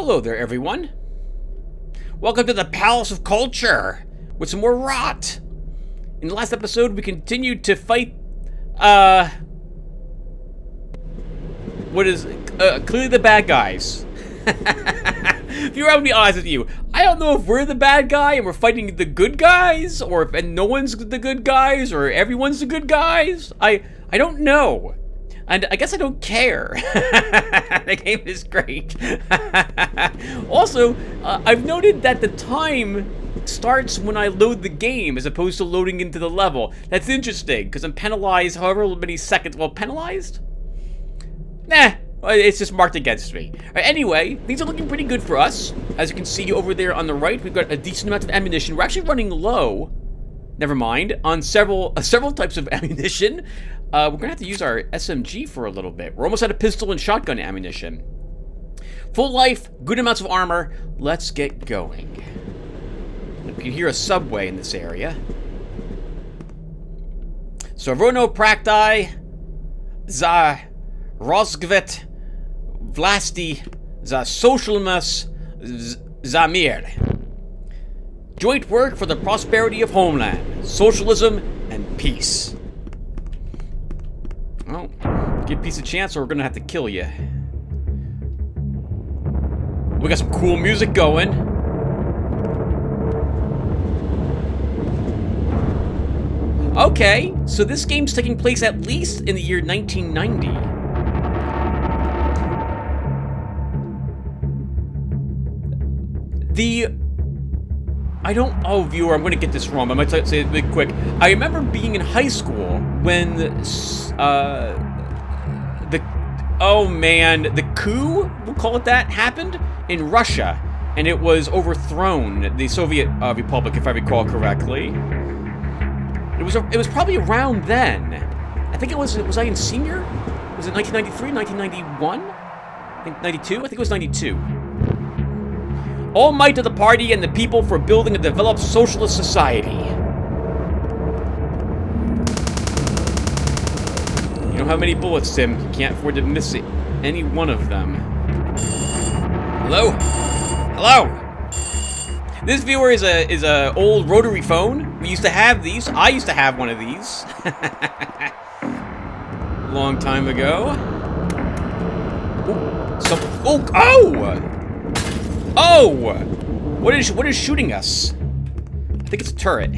Hello there, everyone. Welcome to the Palace of Culture with some more HROT. In the last episode, we continued to fight, uh, what is, uh, clearly the bad guys. if you're having to honest with you, I don't know if we're the bad guy and we're fighting the good guys, or if and no one's the good guys, or everyone's the good guys. I I don't know. And I guess I don't care. the game is great. also, uh, I've noted that the time starts when I load the game as opposed to loading into the level. That's interesting, because I'm penalized however many seconds. Well, penalized? Nah, it's just marked against me. Right, anyway, things are looking pretty good for us. As you can see over there on the right, we've got a decent amount of ammunition. We're actually running low. Never mind. On several uh, several types of ammunition. Uh, we're gonna have to use our SMG for a little bit. We're almost out of pistol and shotgun ammunition. Full life, good amounts of armor. Let's get going. You can hear a subway in this area. Sorono Prakti za Rozgvet Vlasti za Socialmus Zamir. Joint work for the prosperity of homeland, socialism, and peace. Well, give peace a chance or we're gonna have to kill you. We got some cool music going. Okay, so this game's taking place at least in the year 1990. The I don't. Oh, viewer, I'm going to get this wrong. I might say it big quick. I remember being in high school when, uh, the, oh man, the coup, we'll call it that, happened in Russia, and it was overthrown, the Soviet uh, Republic, if I recall correctly. It was. It was probably around then. I think it was. Was I in senior? Was it 1993, 1991? I think 92. I think it was 92. All might to the party and the people for building a developed socialist society. You don't have many bullets, Tim. You can't afford to miss it. any one of them. Hello? Hello? This viewer is a is a old rotary phone. We used to have these. I used to have one of these. Long time ago. Ooh, some, oh, oh! Oh! What is what is shooting us? I think it's a turret.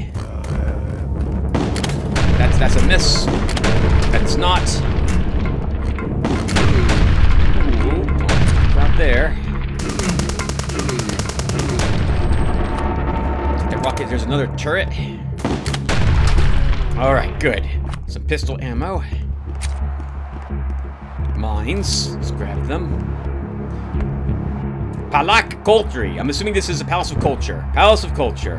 That's that's a miss. That's not. Ooh, not there. The rocket. There's another turret. All right, good. Some pistol ammo. Mines. Let's grab them. Palak Kulturi. I'm assuming this is a Palace of Culture. Palace of Culture.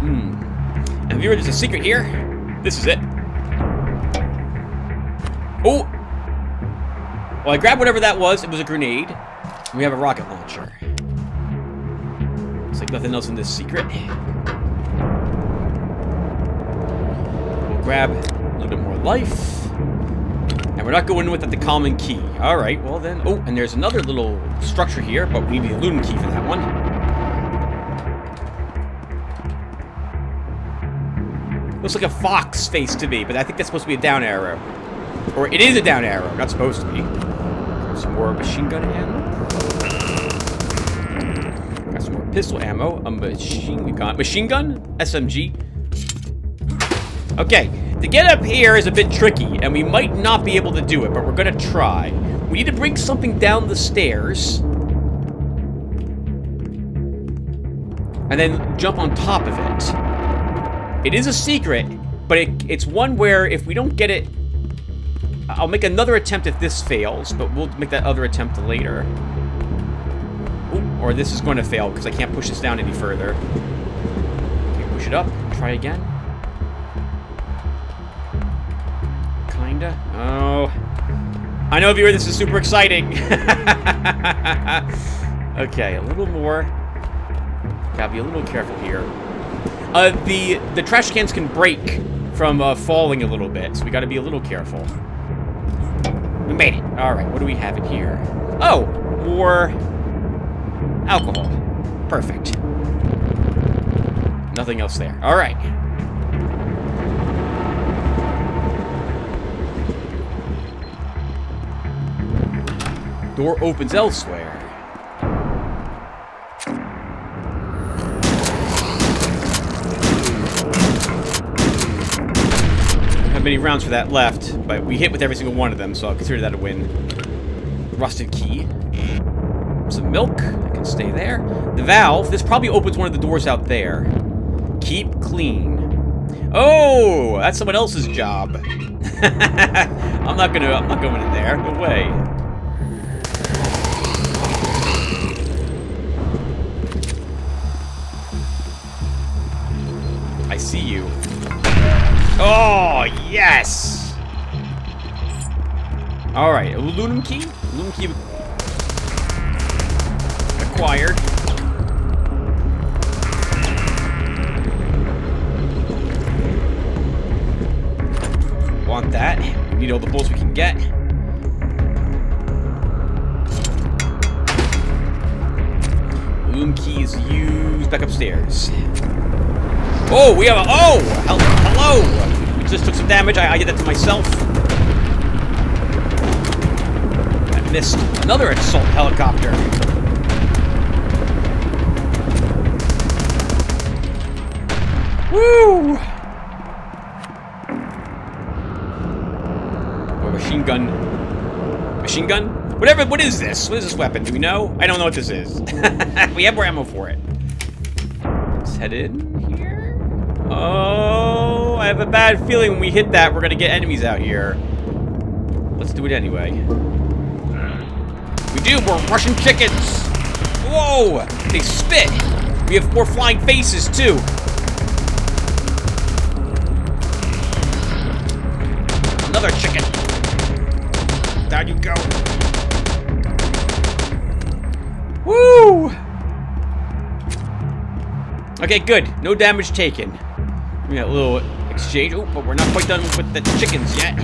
Hmm. And viewer, there's a secret here. This is it. Oh! Well, I grabbed whatever that was. It was a grenade. We have a rocket launcher. Looks like nothing else in this secret. We'll grab a little bit more life. We're not going with the common key. Alright, well then... Oh, and there's another little structure here, but we need the aluminum key for that one. Looks like a fox face to me, but I think that's supposed to be a down arrow. Or it is a down arrow, not supposed to be. Some more machine gun ammo. Got some more pistol ammo. A machine gun. Machine gun? SMG. Okay, to get up here is a bit tricky, and we might not be able to do it, but we're gonna try. We need to bring something down the stairs. And then jump on top of it. It is a secret, but it, it's one where if we don't get it... I'll make another attempt if this fails, but we'll make that other attempt later. Ooh, or this is going to fail, because I can't push this down any further. Okay, push it up, try again. Kinda. Oh. I know, viewer, this is super exciting. okay, a little more. Gotta be a little careful here. Uh, the, the trash cans can break from uh, falling a little bit, so we gotta be a little careful. We made it. All right, what do we have in here? Oh, more alcohol. Perfect. Nothing else there. All right. Door opens elsewhere. Have many rounds for that left, but we hit with every single one of them, so I'll consider that a win. Rusted key. Some milk. I can stay there. The valve. This probably opens one of the doors out there. Keep clean. Oh, that's someone else's job. I'm not gonna. I'm not going in there. No way. Oh, yes! Alright, aluminum key? Aluminum key acquired. Want that. We need all the bullets we can get. Aluminum key is used back upstairs. Oh, we have a... Oh! Hello! We just took some damage. I, I did that to myself. I missed another assault helicopter. Woo! Or machine gun. Machine gun? Whatever, what is this? What is this weapon? Do we know? I don't know what this is. we have more ammo for it. Let's head in. Oh, I have a bad feeling when we hit that, we're gonna get enemies out here. Let's do it anyway. We do, we're Russian chickens. Whoa, they spit. We have more flying faces, too. Another chicken. Down you go. Woo! Okay, good. No damage taken. We got a little exchange. Oh, but we're not quite done with the chickens yet.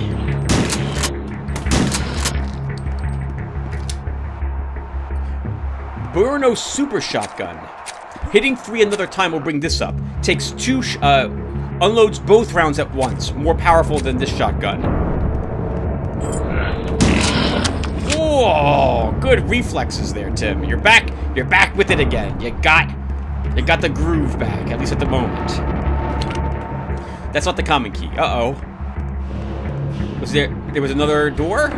Brno Super Shotgun. Hitting three another time will bring this up. Takes two, uh, unloads both rounds at once. More powerful than this shotgun. Whoa, good reflexes there, Tim. You're back. You're back with it again. You got, you got the groove back, at least at the moment. That's not the common key. Uh-oh. Was there, there was another door?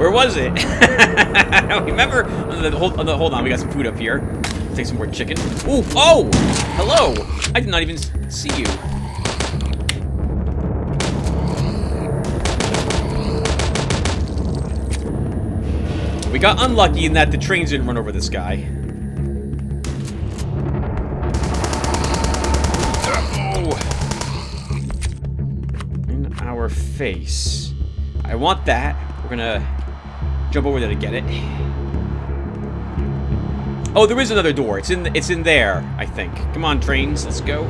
Where was it? I don't remember. Hold, hold on, we got some food up here. Take some more chicken. Ooh, oh! Hello! I did not even see you. We got unlucky in that the trains didn't run over this guy. Our face. I want that. We're gonna jump over there to get it. Oh, there is another door. It's in it's in there, I think. Come on, trains, let's go.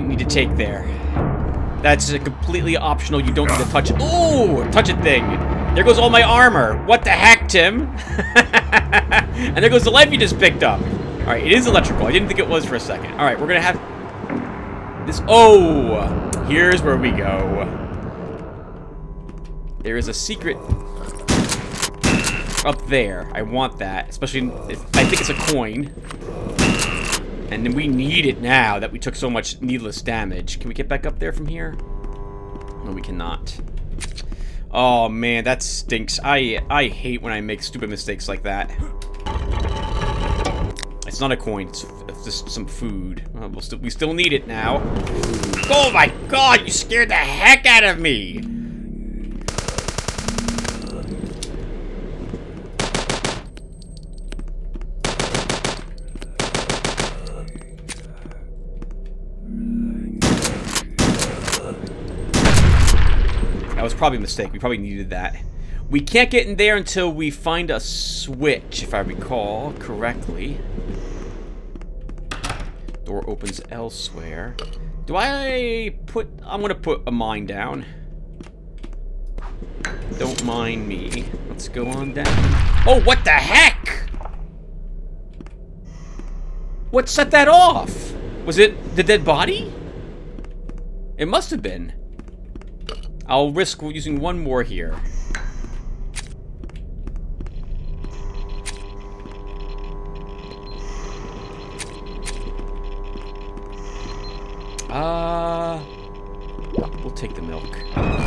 We need to take there. That's a completely optional. You don't need to touch. Ooh, touch a thing. There goes all my armor. What the heck, Tim? and there goes the life you just picked up. All right, it is electrical. I didn't think it was for a second. All right, we're gonna have this. Oh, here's where we go. There is a secret up there. I want that, especially if I think it's a coin. And then we need it now that we took so much needless damage. Can we get back up there from here? No, we cannot. Oh man, that stinks. I I hate when I make stupid mistakes like that. It's not a coin. It's, it's just some food. Uh, we'll still, we still need it now. Oh my god! You scared the heck out of me. was probably a mistake. We probably needed that. We can't get in there until we find a switch, if I recall correctly. Door opens elsewhere. Do I put... I'm gonna put a mine down. Don't mind me. Let's go on down. Oh, what the heck? What set that off? Was it the dead body? It must have been. I'll risk using one more here. Uh, we'll take the milk.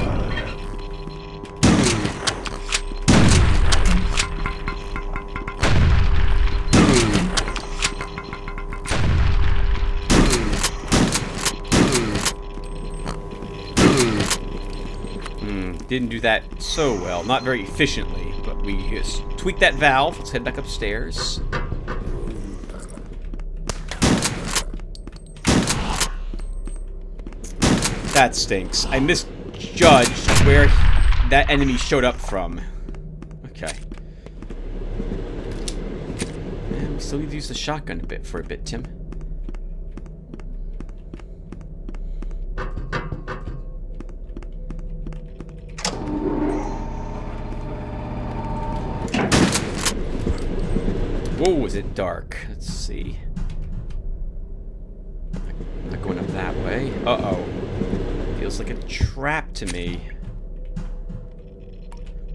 Didn't do that so well. Not very efficiently, but we just tweaked that valve. Let's head back upstairs. That stinks. I misjudged where that enemy showed up from. Okay. And we still need to use the shotgun a bit for a bit, Tim. Whoa, is it dark? Let's see. Not going up that way. Uh-oh. Feels like a trap to me.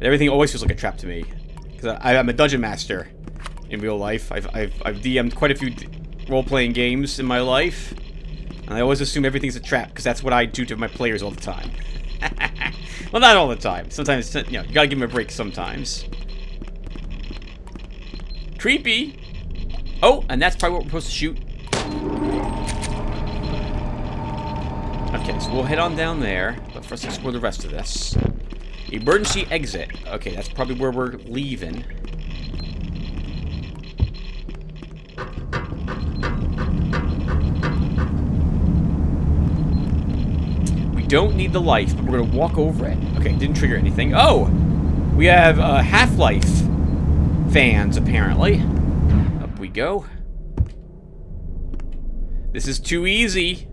Everything always feels like a trap to me. Because I'm a dungeon master in real life. I've, I've, I've DM'd quite a few role-playing games in my life. And I always assume everything's a trap, because that's what I do to my players all the time. well, not all the time. Sometimes, you know, you gotta give them a break sometimes. Creepy! Oh, and that's probably what we're supposed to shoot. Okay, so we'll head on down there, but first let's explore the rest of this. Emergency exit. Okay, that's probably where we're leaving. We don't need the life, but we're gonna walk over it. Okay, didn't trigger anything. Oh! We have uh, Half-Life fans, apparently. Up we go. This is too easy.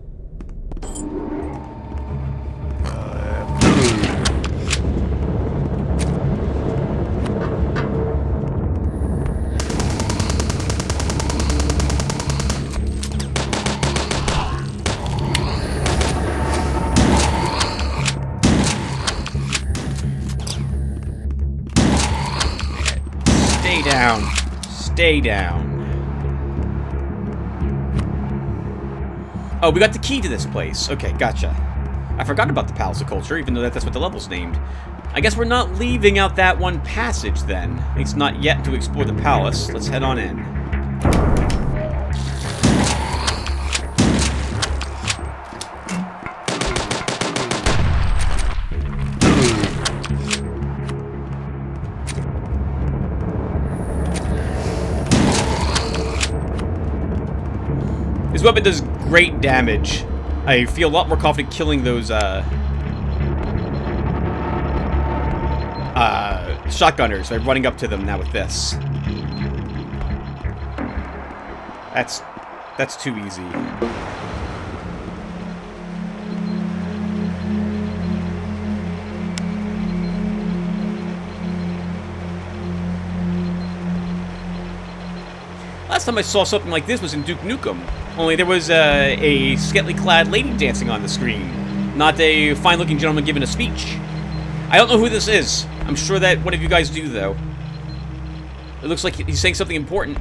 Stay down. Oh, we got the key to this place. Okay, gotcha. I forgot about the Palace of Culture, even though that's what the level's named. I guess we're not leaving out that one passage, then. Least not yet to explore the palace. Let's head on in. Weapon does great damage. I feel a lot more confident killing those, uh... Uh, shotgunners by running up to them now with this. That's... That's too easy. Last time I saw something like this was in Duke Nukem. Only there was uh, a scantily clad lady dancing on the screen, not a fine-looking gentleman giving a speech. I don't know who this is. I'm sure that one of you guys do, though. It looks like he's saying something important.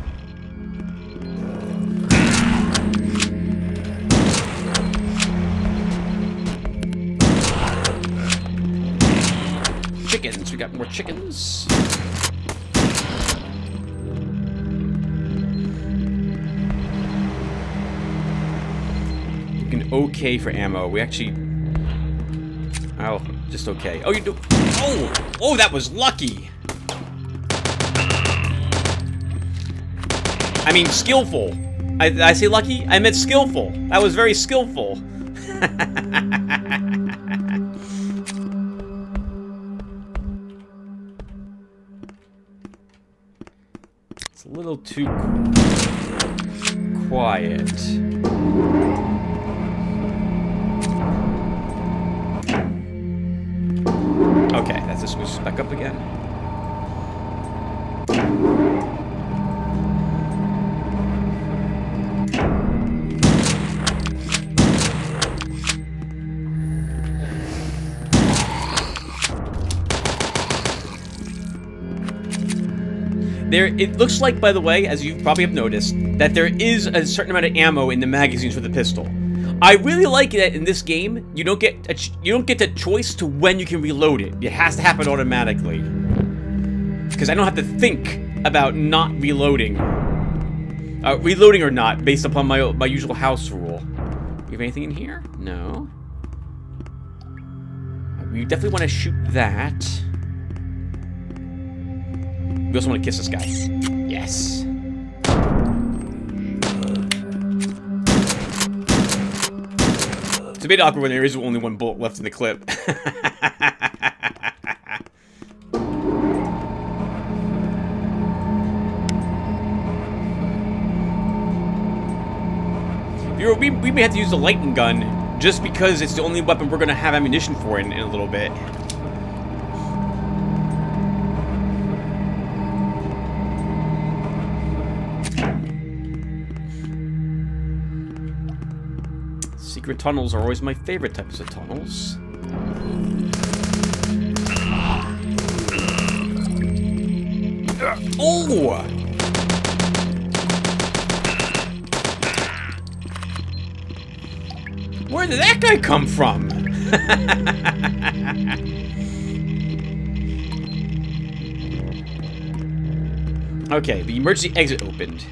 Chickens. We got more chickens. okay for ammo. We actually... Oh, just okay. Oh, you do... Oh! Oh, that was lucky! I mean, skillful. I, I say lucky? I meant skillful. That was very skillful. it's a little too quiet. Just switch back up again. There, it looks like, by the way, as you probably have noticed, that there is a certain amount of ammo in the magazines for the pistol. I really like that in this game, you don't get a you don't get the choice to when you can reload it. It has to happen automatically. Because I don't have to think about not reloading. Uh, reloading or not, based upon my, my usual house rule. You have anything in here? No. We definitely want to shoot that. We also want to kiss this guy. Yes. A bit awkward when there is only one bullet left in the clip. we, we may have to use the lightning gun just because it's the only weapon we're going to have ammunition for in, in a little bit. Secret tunnels are always my favorite types of tunnels. Oh! Where did that guy come from? okay, the emergency exit opened.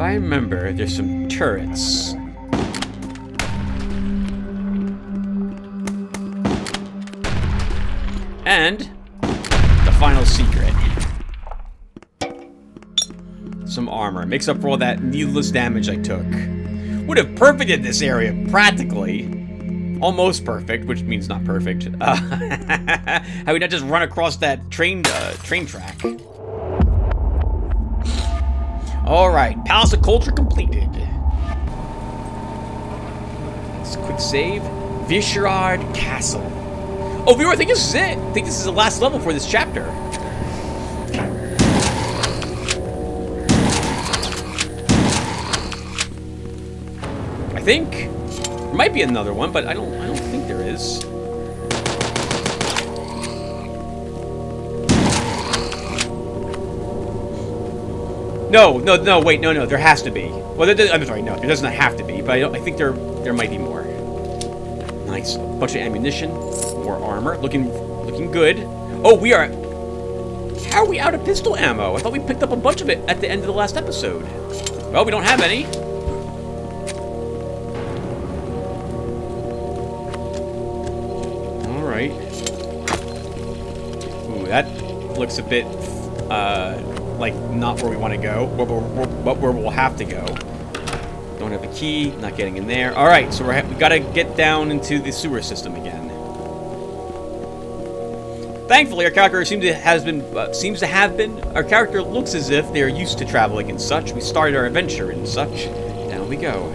If I remember, there's some turrets. And the final secret. Some armor. Makes up for all that needless damage I took. Would have perfected this area, practically. Almost perfect, which means not perfect. Uh, how we not just run across that train, uh, train track? Alright, Palace of Culture completed. Let's quick save. Vyšehrad Castle. Oh, viewer, I think this is it. I think this is the last level for this chapter. I think. There might be another one, but I don't No, no, no, wait, no, no, there has to be. Well, there, I'm sorry, no, there doesn't have to be, but I, I think there there might be more. Nice. Bunch of ammunition, more armor, looking looking good. Oh, we are... How are we out of pistol ammo? I thought we picked up a bunch of it at the end of the last episode. Well, we don't have any. Alright. Ooh, that looks a bit, uh, like, not where we want to go, but where, where, we'll have to go. Don't have a key, not getting in there. Alright, so we're we gotta get down into the sewer system again. Thankfully, our character seems to has been uh, seems to have been. Our character looks as if they are used to traveling and such. We started our adventure and such. Down we go.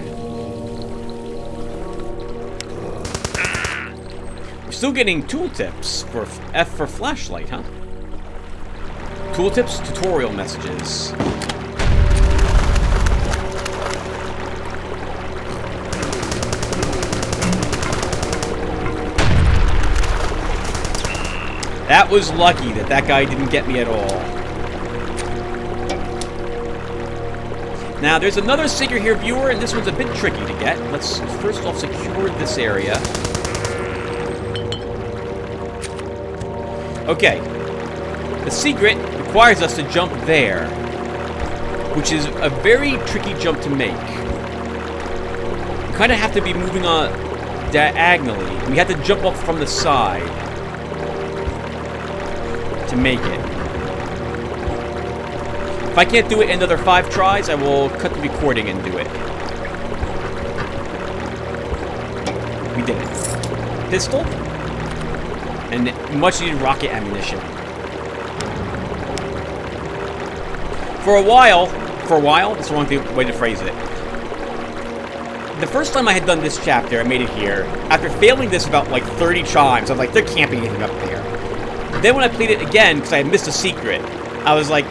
We're still getting tooltips for F for flashlight, huh? Tooltips, tutorial messages. That was lucky that that guy didn't get me at all. Now, there's another secret here, viewer, and this one's a bit tricky to get. Let's first off secure this area. Okay. The secret requires us to jump there, which is a very tricky jump to make. We kind of have to be moving on diagonally. We have to jump up from the side to make it. If I can't do it in another five tries, I will cut the recording and do it. We did it. pistol and much needed rocket ammunition. For a while, for a while, that's the wrong way to phrase it. The first time I had done this chapter, I made it here, after failing this about like 30 times, I was like, there can't be anything up there. Then when I played it again, because I had missed a secret, I was like,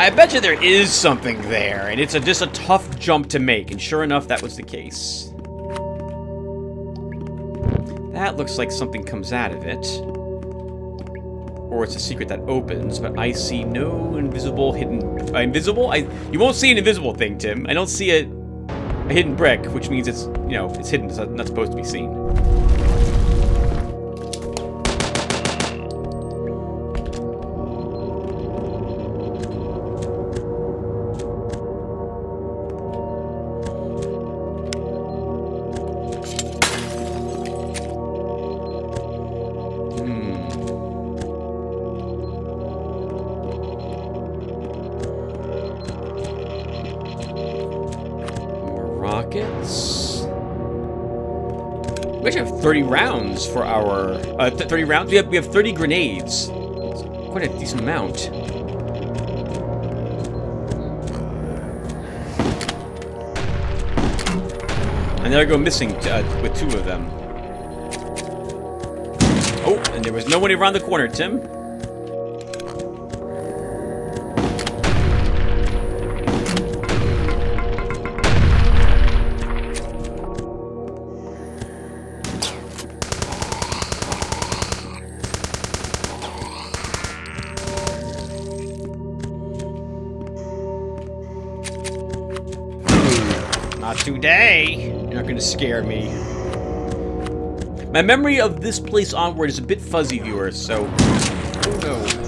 I bet you there is something there, and it's a, just a tough jump to make, and sure enough, that was the case. That looks like something comes out of it. Or it's a secret that opens, but I see no invisible hidden... Uh, invisible? I You won't see an invisible thing, Tim. I don't see a, a hidden brick, which means it's, you know, it's hidden. It's not supposed to be seen. 30 rounds for our... Uh, 30 rounds? We have, we have 30 grenades. It's quite a decent amount. And there I go missing uh, with two of them. Oh, and there was no one around the corner, Tim. Today. You're not gonna scare me. My memory of this place onward is a bit fuzzy, viewers, so... Oh no.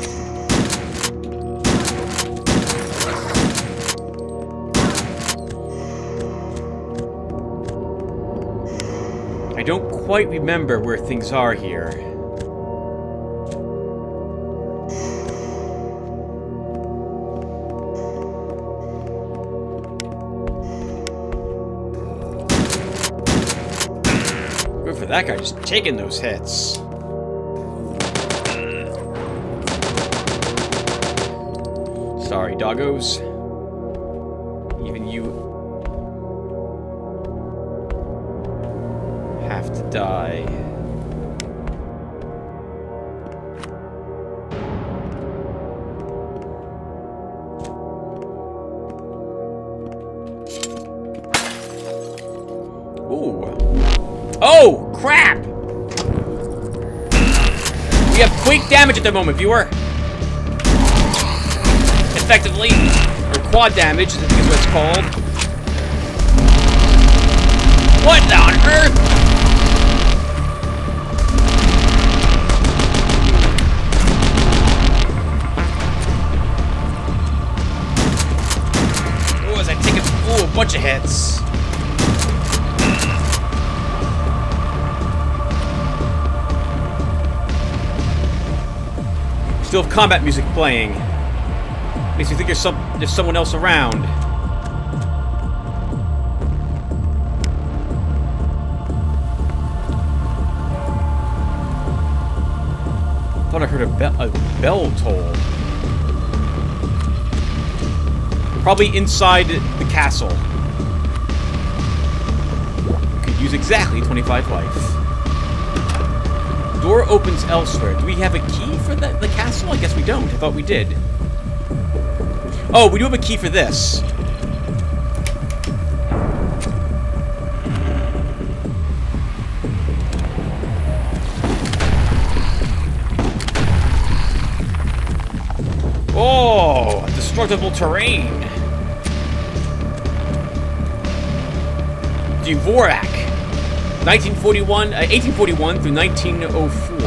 I don't quite remember where things are here. Just taking those hits. Sorry, doggos. Even you have to die. Ooh. Oh, crap! We have quick damage at the moment, viewer. Effectively, or quad damage, is what it's called. What on earth? Bunch of hits. Still have combat music playing. Makes me think there's some there's someone else around. Thought I heard a, be a bell toll. Probably inside the castle. Could use exactly 25 life. Door opens elsewhere. Do we have a key for the, the castle? I guess we don't. I thought we did. Oh, we do have a key for this. Oh, destructible terrain. Dvorak. 1941, uh, 1841 through 1904.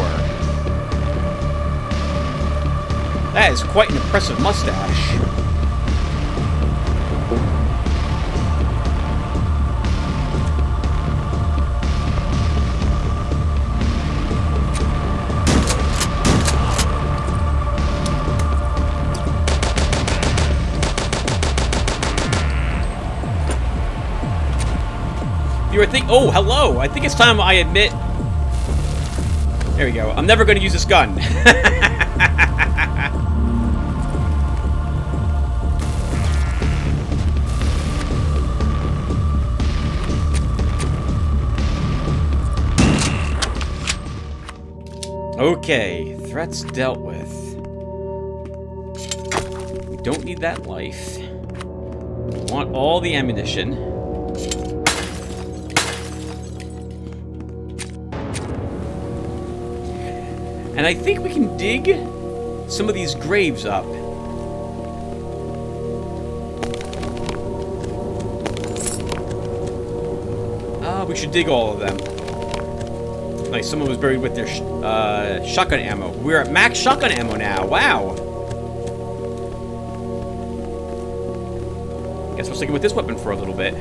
That is quite an impressive mustache. Think. Oh, hello. I think it's time I admit There we go. I'm never going to use this gun. okay, threats dealt with. We don't need that life. We want all the ammunition. And I think we can dig some of these graves up. Ah, uh, we should dig all of them. Like someone was buried with their sh uh, shotgun ammo. We're at max shotgun ammo now. Wow. Guess we're sticking with this weapon for a little bit.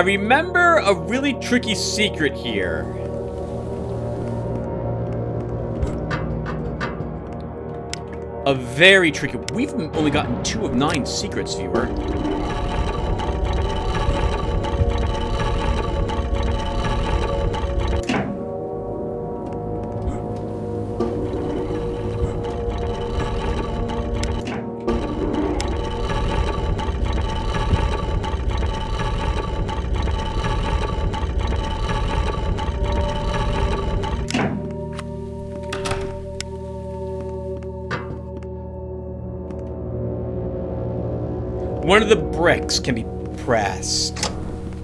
I remember a really tricky secret here. A very tricky... We've only gotten two of nine secrets, viewer. One of the bricks can be pressed.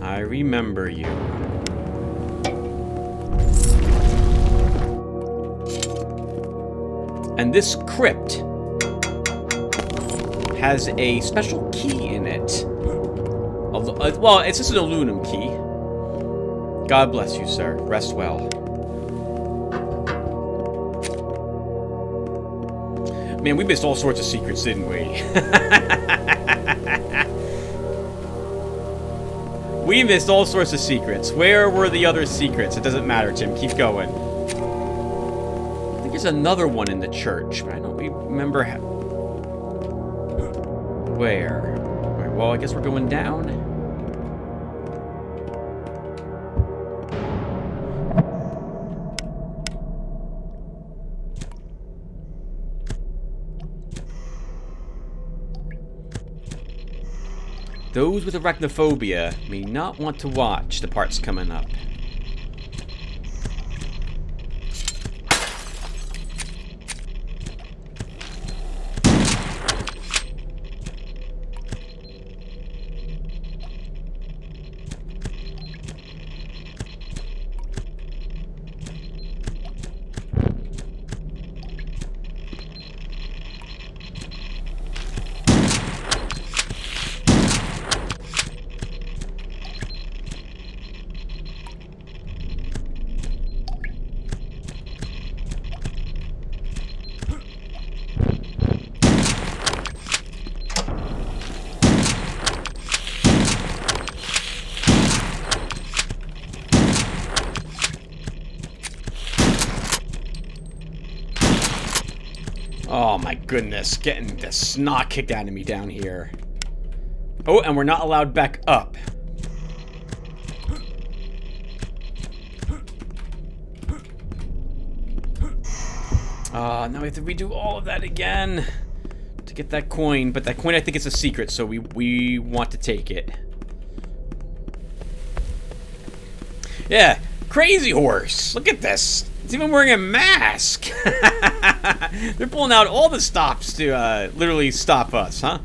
I remember you. And this crypt has a special key in it. Uh, well, it's just an aluminum key. God bless you, sir. Rest well. Man, we missed all sorts of secrets, didn't we? We missed all sorts of secrets. Where were the other secrets? It doesn't matter, Tim. Keep going. I think there's another one in the church, but I don't remember. Where? Right, well, I guess we're going down. Those with arachnophobia may not want to watch the parts coming up. Oh my goodness, getting the snot kicked out of me down here. Oh, and we're not allowed back up. Uh, now we have to redo all of that again to get that coin. But that coin, I think, is a secret, so we we want to take it. Yeah, crazy horse. Look at this. It's even wearing a mask. They're pulling out all the stops to uh, literally stop us, huh?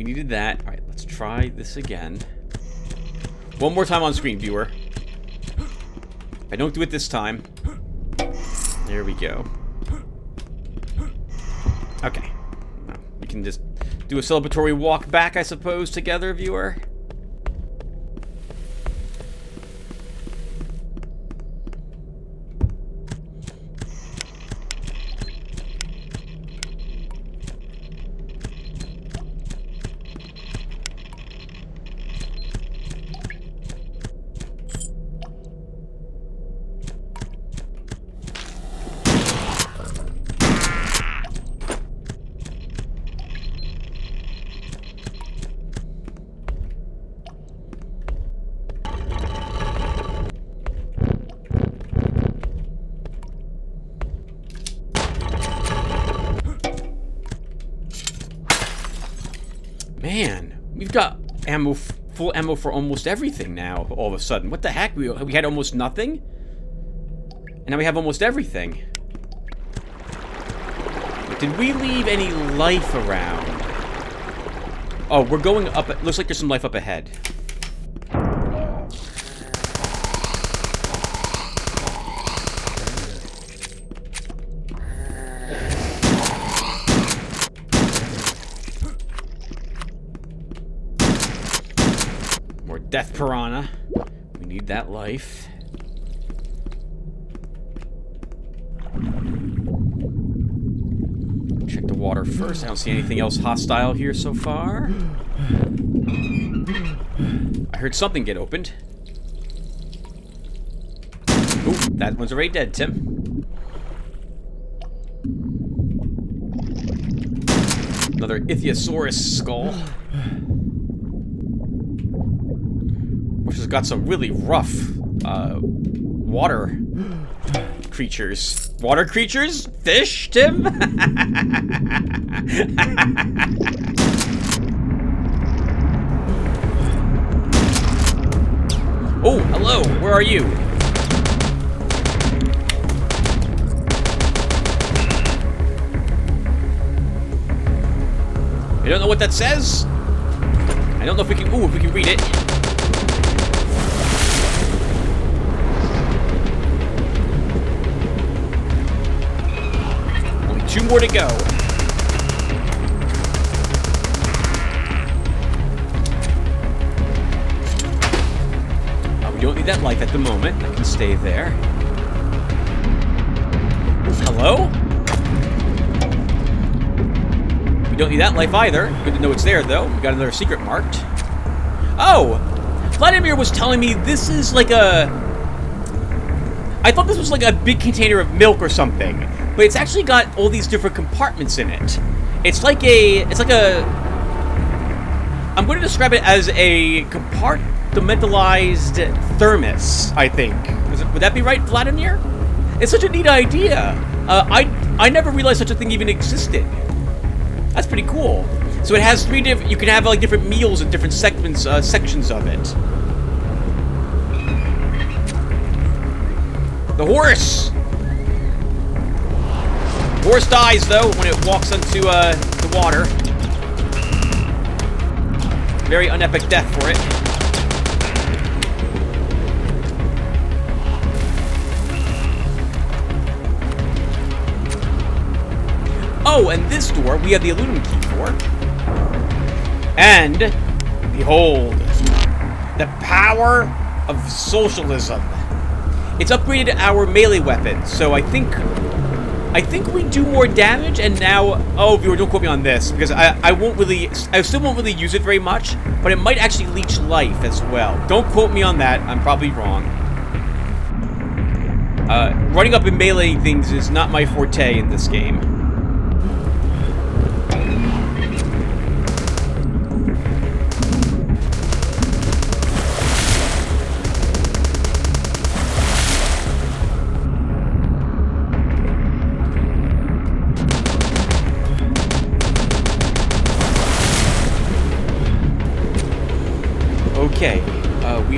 We needed that. Alright, let's try this again. One more time on screen, viewer. If I don't do it this time. There we go. Okay. We can just do a celebratory walk back, I suppose, together, viewer. Ammo for almost everything now, all of a sudden. What the heck? We, we had almost nothing? And now we have almost everything. Did we leave any life around? Oh, we're going up. It looks like there's some life up ahead. Death piranha. We need that life. Check the water first. I don't see anything else hostile here so far. I heard something get opened. That one's already dead, Tim. Another Ichthyosaurus skull. Which has got some really rough uh, water creatures. Water creatures? Fish, Tim? oh, hello. Where are you? I don't know what that says. I don't know if we can. Ooh, if we can read it. Two more to go. Uh, we don't need that life at the moment. I can stay there. Hello? We don't need that life either. Good to know it's there, though. We got another secret marked. Oh! Vladimir was telling me this is like a... I thought this was like a big container of milk or something. But it's actually got all these different compartments in it. It's like a... It's like a... I'm going to describe it as a compartmentalized thermos, I think. It, would that be right, Vladimir? It's such a neat idea. Uh, I, I never realized such a thing even existed. That's pretty cool. So it has three different. You can have like different meals and different segments, uh, sections of it. The horse. Horse dies though when it walks into uh, the water. Very unepic death for it. Oh, and this door we have the aluminum key for. And, behold, the power of socialism. It's upgraded our melee weapon, so I think... I think we do more damage, and now... Oh, viewer, don't quote me on this, because I, I won't really... I still won't really use it very much, but it might actually leech life as well. Don't quote me on that, I'm probably wrong. Uh, running up and meleeing things is not my forte in this game.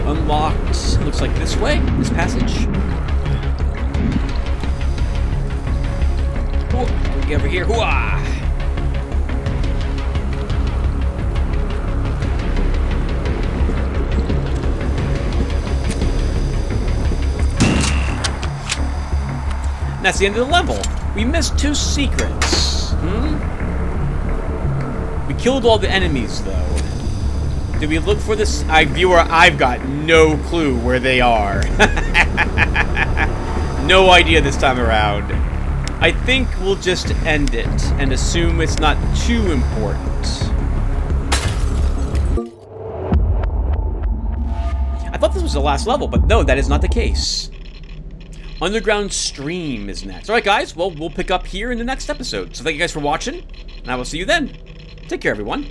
We unlocked, looks like this way, this passage. Get over here, hooah! That's the end of the level. We missed two secrets. Hmm? We killed all the enemies, though. Did we look for this? I viewer, I've got no clue where they are. no idea this time around. I think we'll just end it and assume it's not too important. I thought this was the last level, but no, that is not the case. Underground Stream is next. Alright guys, well, we'll pick up here in the next episode. So thank you guys for watching, and I will see you then. Take care, everyone.